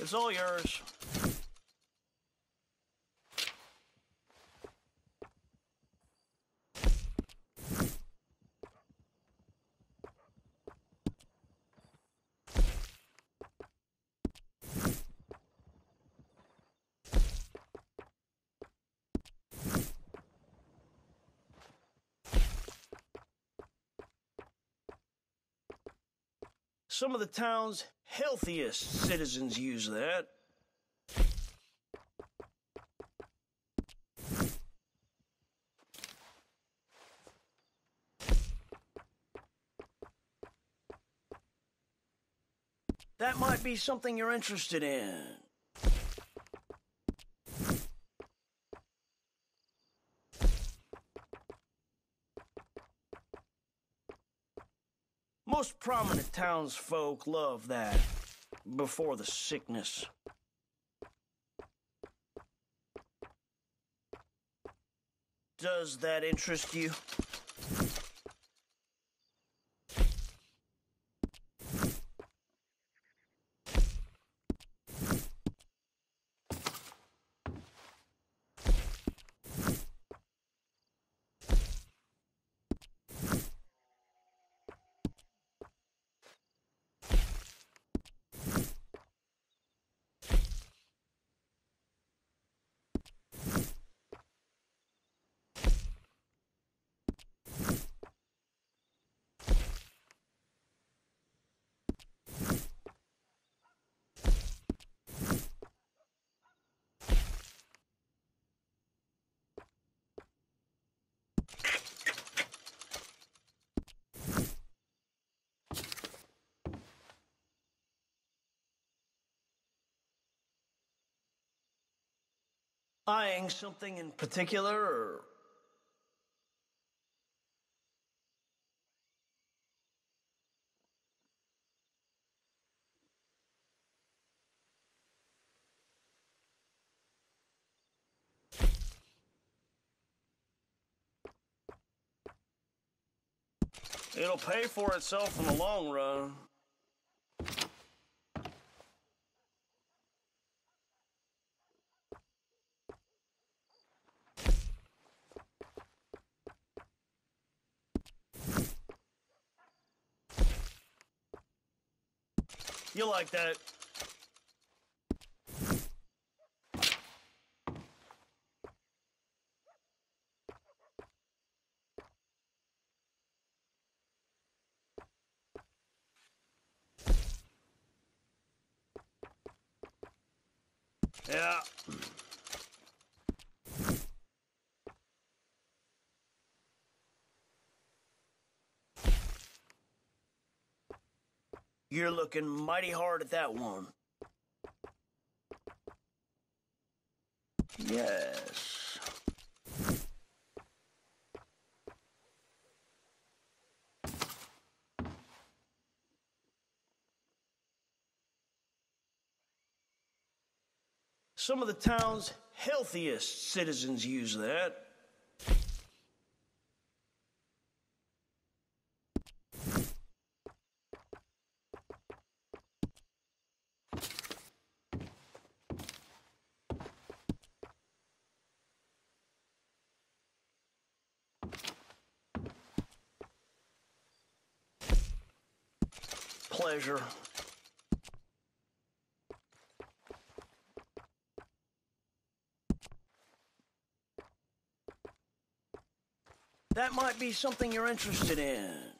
It's all yours. Some of the town's healthiest citizens use that. That might be something you're interested in. Most prominent townsfolk love that before the sickness. Does that interest you? Eyeing something in particular, or It'll pay for itself in the long run. You like that? Yeah. You're looking mighty hard at that one. Yes. Some of the town's healthiest citizens use that. Pleasure. That might be something you're interested in.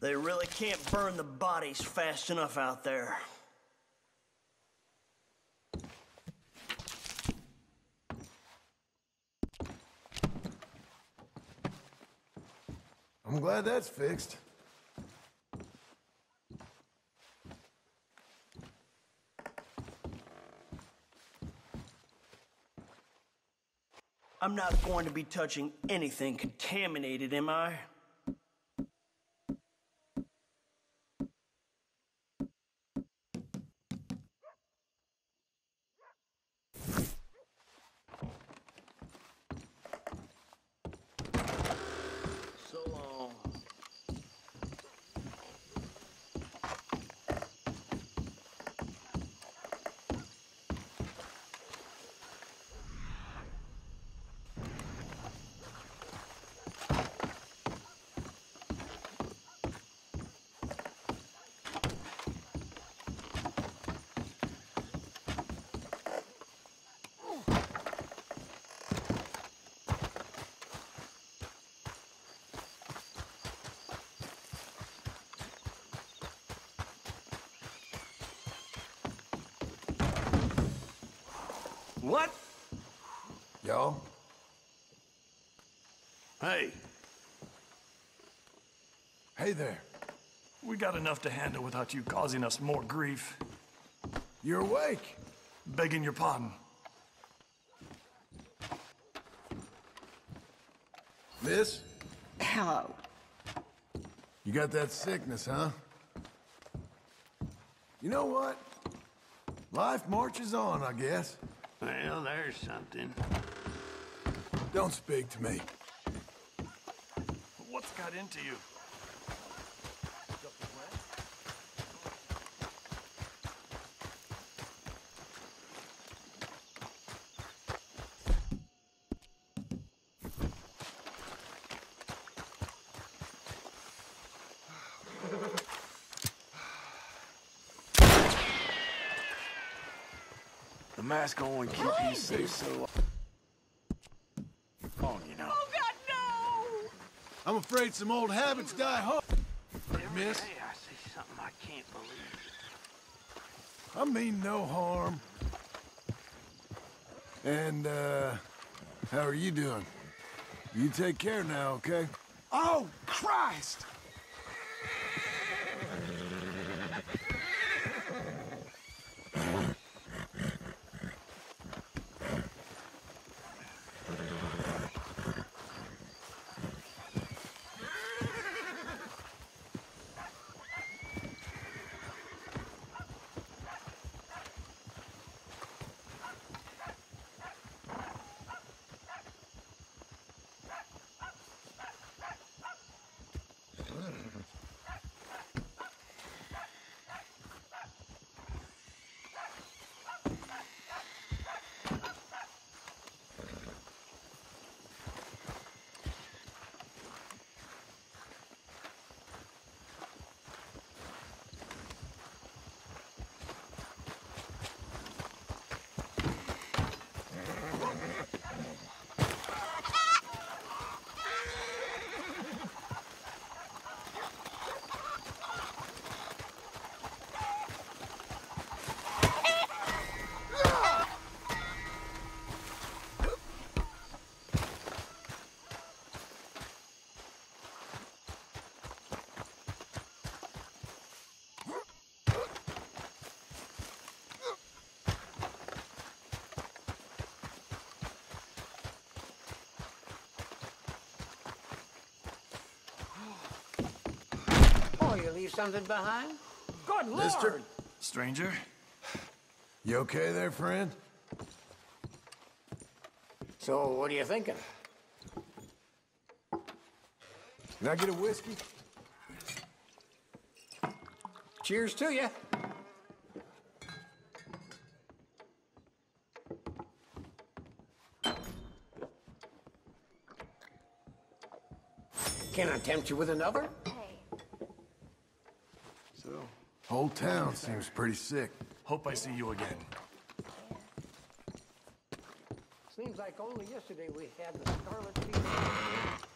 They really can't burn the bodies fast enough out there. I'm glad that's fixed. I'm not going to be touching anything contaminated, am I? So long. What? Y'all? Hey, Hey there. we got enough to handle without you causing us more grief. You're awake. Begging your pardon. Miss, Hello. you got that sickness, huh? You know what? Life marches on, I guess. Well, there's something. Don't speak to me. What's got into you? Mask only keep you safe so long, you know. Oh, God, no! I'm afraid some old habits die hard. Miss, Hey, I see something I can't believe. I mean no harm. And, uh, how are you doing? You take care now, okay? Oh, Christ! Leave something behind? Good lord! Mister? Stranger? You okay there, friend? So, what are you thinking? Can I get a whiskey? Cheers to you. Can I tempt you with another? Whole town seems pretty sick. Hope I see you again. Seems like only yesterday we had the scarlet fever.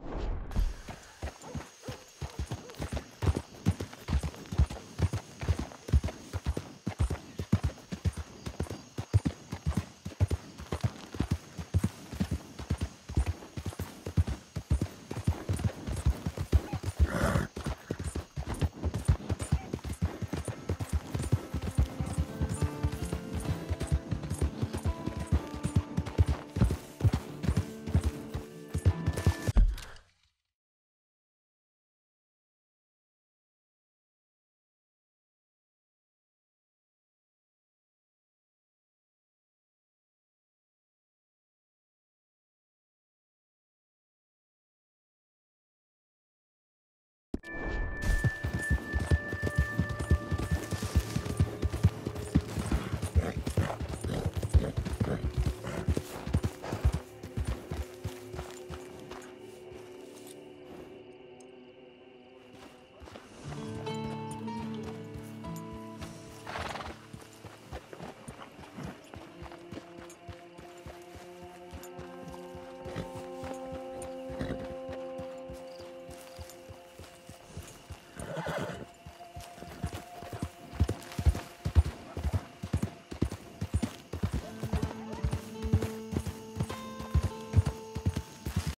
you